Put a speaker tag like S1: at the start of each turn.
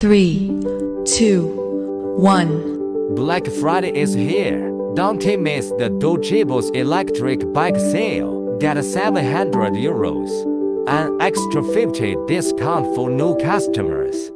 S1: Three, two, one.
S2: Black Friday is here. Don't miss the Dogebos electric bike sale. Get 700 euros. An extra 50 discount for new customers.